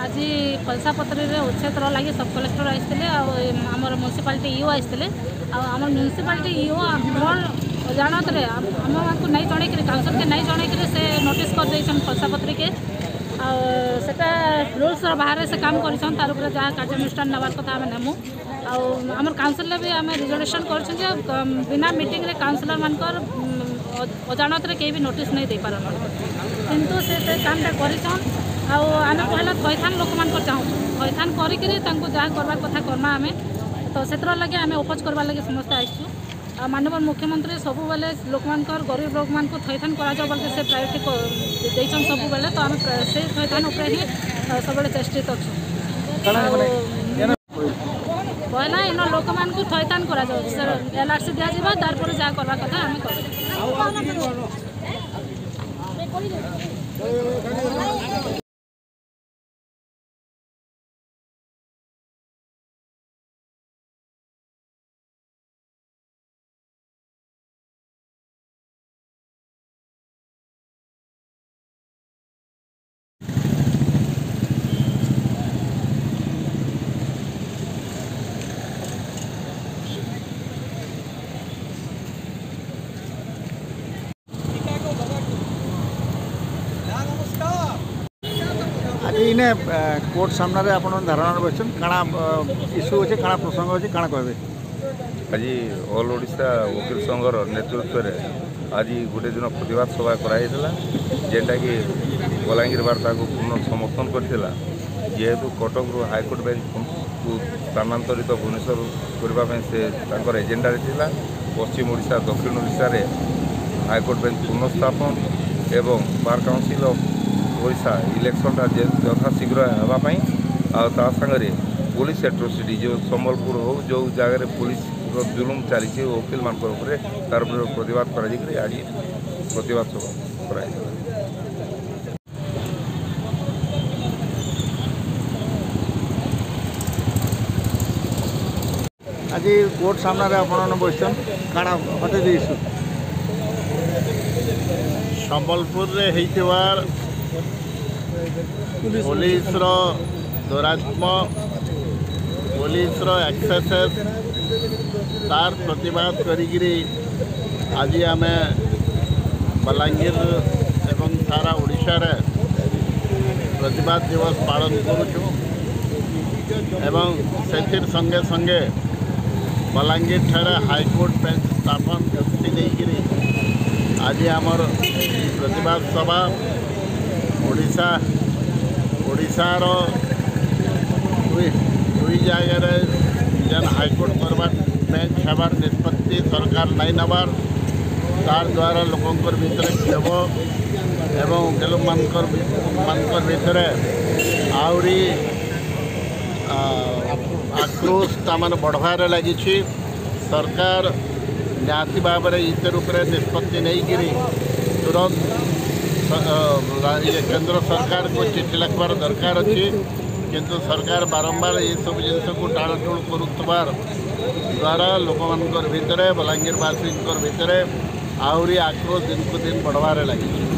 ଆଜି ପଇସାପତ୍ରରେ ଉଚ୍ଛେଦ ଲାଗି ସବ୍ କଲେକ୍ଟର ଆସିଥିଲେ ଆଉ ଆମର ମ୍ୟୁନିସିପାଲିଟି ଇଓ ଆସିଥିଲେ ଆଉ ଆମର ମ୍ୟୁନିସିପାଲିଟି ଇଓ ଭଲ୍ ଅଜାଣତରେ ଆମମାନଙ୍କୁ ନାଇଁ ଜଣେଇକିରି କାଉନସିଲ୍କେ ନାଇଁ ଜଣେଇକିରି ସେ ନୋଟିସ୍ କରିଦେଇଛନ୍ ପଇସାପତ୍ରିକେ ଆଉ ସେଟା ରୁଲ୍ସର ବାହାରେ ସେ କାମ କରିଛନ୍ ତାର ଉପରେ ଯାହା କାର୍ଯ୍ୟାନୁଷ୍ଠାନ ନେବାର କଥା ଆମେ ନେମୁ ଆଉ ଆମର କାଉନସିଲ୍ରେ ବି ଆମେ ରିଜର୍ଭେସନ୍ କରୁଛୁ ଯେ ବିନା ମିଟିଂରେ କାଉନସିଲରମାନଙ୍କର ଅଜାଣତରେ କେହି ବି ନୋଟିସ୍ ନେଇ ଦେଇପାରନ୍ କିନ୍ତୁ ସେ ସେ କାମଟା କରିଛନ୍ ଆଉ ଆମେ ପହିଲା ଥଇଥାନ ଲୋକମାନଙ୍କର ଚାହୁଁଛୁ ଥଇଥାନ କରିକିରି ତାଙ୍କୁ ଯାହା କରବାର କଥା କର୍ମା ଆମେ ତ ସେଥିର ଲାଗି ଆମେ ଉପଜ କରବାର୍ ଲାଗି ସମସ୍ତେ ଆସିଛୁ ଆଉ ମାନ୍ୟବର ମୁଖ୍ୟମନ୍ତ୍ରୀ ସବୁବେଳେ ଲୋକମାନଙ୍କର ଗରିବ ଲୋକମାନଙ୍କୁ ଥଇଥାନ କରାଯାଉ ବୋଲିକି ସେ ପ୍ରାୟୋରିଟି ଦେଇଛନ୍ତି ସବୁବେଳେ ତ ଆମେ ସେ ଥଇଥାନ ଉପରେ ହିଁ ସବୁବେଳେ ଚେଷ୍ଟିତ ଅଛୁ ପହିଲା ଇନ ଲୋକମାନଙ୍କୁ ଥଇଥାନ କରାଯାଉ ଏଲ୍ଆର୍ସି ଦିଆଯିବ ତାପରେ ଯାହା କରିବା କଥା ଆମେ କରିବୁ ଏଇନେ କୋର୍ଟ ସାମ୍ନାରେ ଆପଣ ଧାରଣା ବସିଛନ୍ତି କାଣା ଇସ୍ୟୁ ଅଛି କାଣା ପ୍ରସଙ୍ଗ ଅଛି କାଣା କହିବେ ଆଜି ଅଲ୍ ଓଡ଼ିଶା ଓକିଲ ସଂଘର ନେତୃତ୍ୱରେ ଆଜି ଗୋଟେ ଦିନ ପ୍ରତିବାଦ ସଭା କରାଯାଇଥିଲା ଯେନ୍ଟାକି ବଲାଙ୍ଗୀର ବାର୍ତ୍ତାକୁ ପୂର୍ଣ୍ଣ ସମର୍ଥନ କରିଥିଲା ଯେହେତୁ କଟକରୁ ହାଇକୋର୍ଟ ବେଞ୍ଚକୁ ସ୍ଥାନାନ୍ତରିତ ଭୁବନେଶ୍ୱର କରିବା ପାଇଁ ସେ ତାଙ୍କର ଏଜେଣ୍ଡାରେ ଥିଲା ପଶ୍ଚିମ ଓଡ଼ିଶା ଦକ୍ଷିଣ ଓଡ଼ିଶାରେ ହାଇକୋର୍ଟ ବେଞ୍ଚ ପୁନଃସ୍ଥାପନ ଏବଂ ବାର୍ କାଉନସିଲ୍ ଅଫ୍ ଓଡ଼ିଶା ଇଲେକ୍ସନଟା ଯଥାଶୀଘ୍ର ହେବା ପାଇଁ ଆଉ ତା ସାଙ୍ଗରେ ପୋଲିସ ଆଟ୍ରୋସିଟି ଯେଉଁ ସମ୍ବଲପୁର ହେଉ ଯେଉଁ ଜାଗାରେ ପୋଲିସର ଜୁଲୁମ ଚାଲିଛି ଓକିଲମାନଙ୍କ ଉପରେ ତାର ପ୍ରତିବାଦ କରାଯାଇକରି ଆଜି ପ୍ରତିବାଦ ସଭା କରାଯାଇଥିଲା ଆଜି କୋର୍ଟ ସାମ୍ନାରେ ଆପଣ ବସିଛନ୍ କାଣା ହଟେଇ ଦେଇଛୁ ସମ୍ବଲପୁରରେ ହେଇଥିବା पुलिस दौरात्म पुलिस एक्सरसाइज तार प्रतिवाद करें बलांगीर एवं सारा ओडार प्रतिवाद दिवस पालन एवं से संगे संगे बलांगीर ठार हाइकोर्ट बेच स्थापन नहीं आज आम प्रतिवाद सभा ओडिशा दुई जगार इंडियान हाइकोर्ट करवा बेच हेबार निष्पत्ति सरकार नहीं नवार तार द्वारा लोकों भितर क्षोब एवं उकल मितर आ आक्रोश तम बढ़वे लगी सरकार जाति भाव इतर उपत्ति नहीं तुरंत ଇଏ କେନ୍ଦ୍ର ସରକାରଙ୍କୁ ଚିଠି ଲେଖବାର ଦରକାର ଅଛି କିନ୍ତୁ ସରକାର ବାରମ୍ବାର ଏସବୁ ଜିନିଷକୁ ଟାଣଟୁଣ କରୁଥିବାର ଦ୍ୱାରା ଲୋକମାନଙ୍କର ଭିତରେ ବଲାଙ୍ଗୀରବାସୀଙ୍କର ଭିତରେ ଆହୁରି ଆକ୍ରୋଶ ଦିନକୁ ଦିନ ବଢ଼ବାରେ ଲାଗିଛି